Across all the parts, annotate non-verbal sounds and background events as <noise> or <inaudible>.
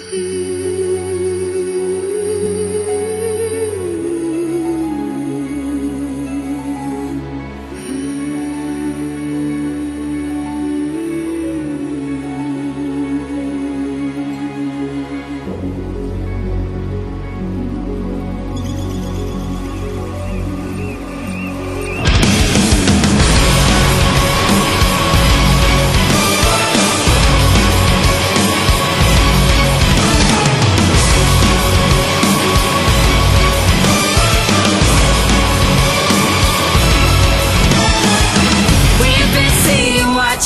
We've <laughs>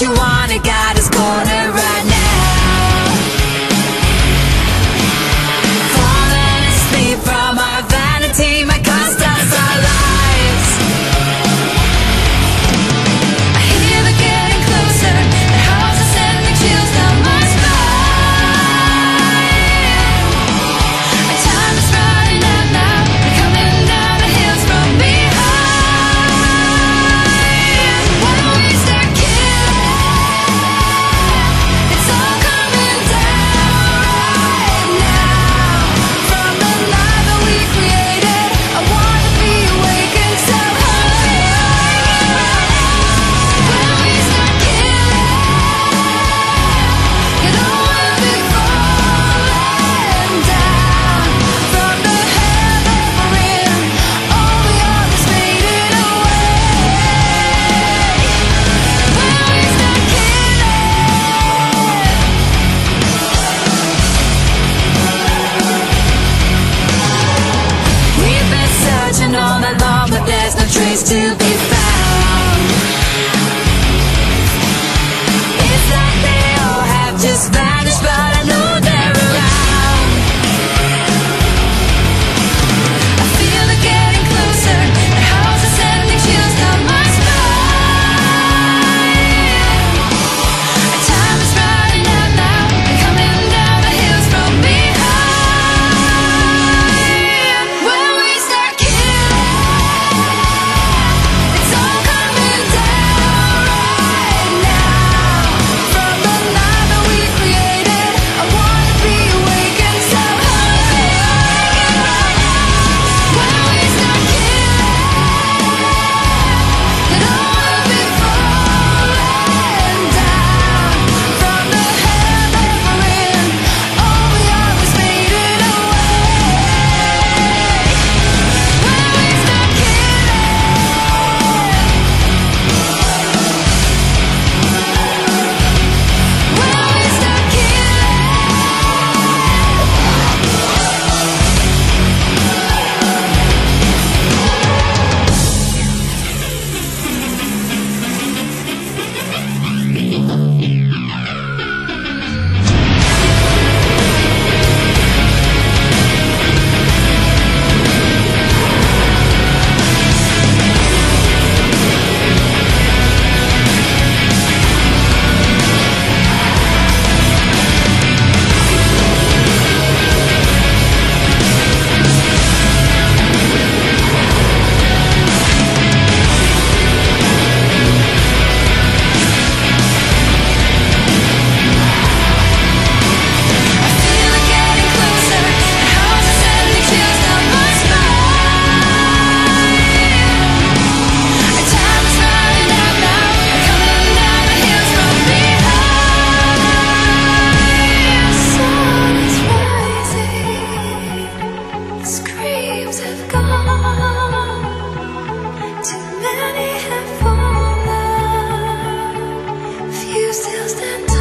you wanna, got many